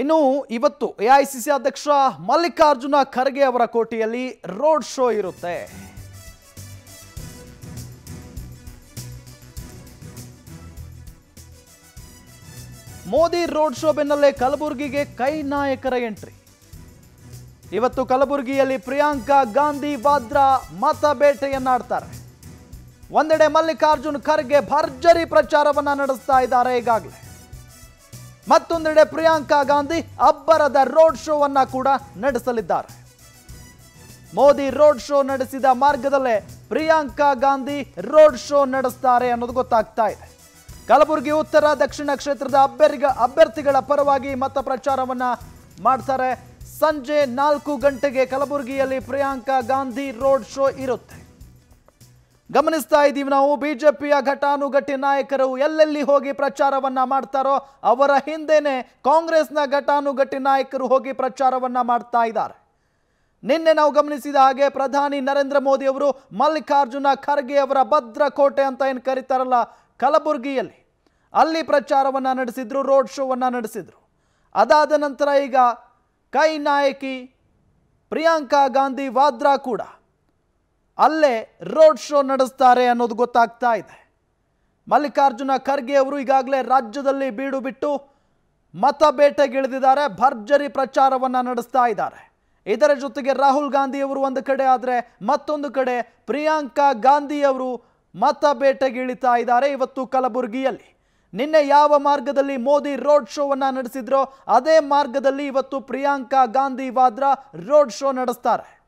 ಇನ್ನು ಇವತ್ತು A I C C ಅಧ್ಯಕ್ಷ ಮಲ್ಲಿಕಾರ್ಜುನ ಖರ್ಗೆ ಅವರ ಕೋಟೆಯಲ್ಲಿ ರೋಡ್ ಶೋ ಇರುತ್ತೆ. ಮೋದಿ ರೋಡ್ ಶೋ ಬೆನ್ನಲ್ಲೇ ಕಲಬುರಗಿಗೆ ಕೈ ನಾಯಕರ ಎಂಟ್ರಿ. ಇವತ್ತು ಕಲಬುರಗಿಯಲ್ಲಿ ಪ್ರಿಯಾಂಕಾ ಗಾಂಧಿ ವಾದ್ರಾ ಮತ ಬೇಟೆಯನ್ನಾಡ್ತಾರೆ. ಒಂದೆಡೆ ಮಲ್ಲಿಕಾರ್ಜುನ್ ಖರ್ಗೆ ಭರ್ಜರಿ ಪ್ರಚಾರವನ್ನ ನಡೆಸ್ತಾ ಇದ್ದಾರೆ ಈಗಾಗಲೇ. ಮತ್ತೊಂದೆಡೆ ಪ್ರಿಯಾಂಕಾ ಗಾಂಧಿ ಅಬ್ಬರದ ರೋಡ್ ಶೋವನ್ನ ಕೂಡ ನಡೆಸಲಿದ್ದಾರೆ. ಮೋದಿ ರೋಡ್ ಶೋ ನಡೆಸಿದ ಮಾರ್ಗದಲ್ಲೇ ಪ್ರಿಯಾಂಕಾ ಗಾಂಧಿ ರೋಡ್ ಶೋ ನಡೆಸ್ತಾರೆ ಅನ್ನೋದು ಗೊತ್ತಾಗ್ತಾ ಇದೆ. ಕಲಬುರಗಿ ಉತ್ತರ ದಕ್ಷಿಣ ಕ್ಷೇತ್ರದ ಅಭ್ಯರ್ಥಿಗ ಅಭ್ಯರ್ಥಿಗಳ ಪರವಾಗಿ ಮತ ಪ್ರಚಾರವನ್ನ ಮಾಡ್ತಾರೆ. ಸಂಜೆ ನಾಲ್ಕು ಗಂಟೆಗೆ ಕಲಬುರಗಿಯಲ್ಲಿ ಪ್ರಿಯಾಂಕಾ ಗಾಂಧಿ ರೋಡ್ ಶೋ ಇರುತ್ತೆ. ಗಮನಿಸ್ತಾ ಇದ್ದೀವಿ ನಾವು, ಬಿಜೆಪಿಯ ಘಟಾನುಘಟಿ ನಾಯಕರು ಎಲ್ಲೆಲ್ಲಿ ಹೋಗಿ ಪ್ರಚಾರವನ್ನ ಮಾಡ್ತಾರೋ ಅವರ ಹಿಂದೆನೆ ಕಾಂಗ್ರೆಸ್ನ ಘಟಾನುಘಟಿ ನಾಯಕರು ಹೋಗಿ ಪ್ರಚಾರವನ್ನ ಮಾಡ್ತಾ ಇದ್ದಾರೆ. ನಿನ್ನೆ ನಾವು ಗಮನಿಸಿದ ಹಾಗೆ ಪ್ರಧಾನಿ ನರೇಂದ್ರ ಮೋದಿ ಅವರು ಮಲ್ಲಿಕಾರ್ಜುನ ಖರ್ಗೆ ಅವರ ಭದ್ರಕೋಟೆ ಅಂತ ಏನು ಕರೀತಾರಲ್ಲ, ಕಲಬುರಗಿಯಲ್ಲಿ. ಅಲ್ಲಿ ಪ್ರಚಾರವನ್ನ ನಡೆಸಿದ್ರು, ರೋಡ್ ಶೋವನ್ನ ನಡೆಸಿದ್ರು. ಅದಾದ ನಂತರ ಈಗ ಕೈ ನಾಯಕಿ ಪ್ರಿಯಾಂಕಾ ಗಾಂಧಿ ವಾದ್ರಾ ಕೂಡ ಅಲ್ಲೇ ರೋಡ್ ಶೋ ನಡೆಸ್ತಾರೆ ಅನ್ನೋದು ಗೊತ್ತಾಗ್ತಾ ಇದೆ. ಮಲ್ಲಿಕಾರ್ಜುನ ಖರ್ಗೆ ಅವರು ಈಗಾಗಲೇ ರಾಜ್ಯದಲ್ಲಿ ಬೀಡು ಬಿಟ್ಟು ಮತ ಬೇಟೆಗಿಳಿದಿದ್ದಾರೆ ಭರ್ಜರಿ ಪ್ರಚಾರವನ್ನ ನಡೆಸ್ತಾ ಇದ್ದಾರೆ. ಇದರ ಜೊತೆಗೆ ರಾಹುಲ್ ಗಾಂಧಿ ಅವರು ಒಂದು ಕಡೆ ಆದರೆ ಮತ್ತೊಂದು ಕಡೆ ಪ್ರಿಯಾಂಕಾ ಗಾಂಧಿ ಅವರು ಮತ ಬೇಟೆಗಿಳಿತಾ ಇದ್ದಾರೆ ಇವತ್ತು ಕಲಬುರಗಿಯಲ್ಲಿ. ನಿನ್ನೆ ಯಾವ ಮಾರ್ಗದಲ್ಲಿ ಮೋದಿ ರೋಡ್ ಶೋವನ್ನ ನಡೆಸಿದ್ರೋ ಅದೇ ಮಾರ್ಗದಲ್ಲಿ ಇವತ್ತು ಪ್ರಿಯಾಂಕಾ ಗಾಂಧಿ ವಾದ್ರಾ ರೋಡ್ ಶೋ ನಡೆಸ್ತಾರೆ.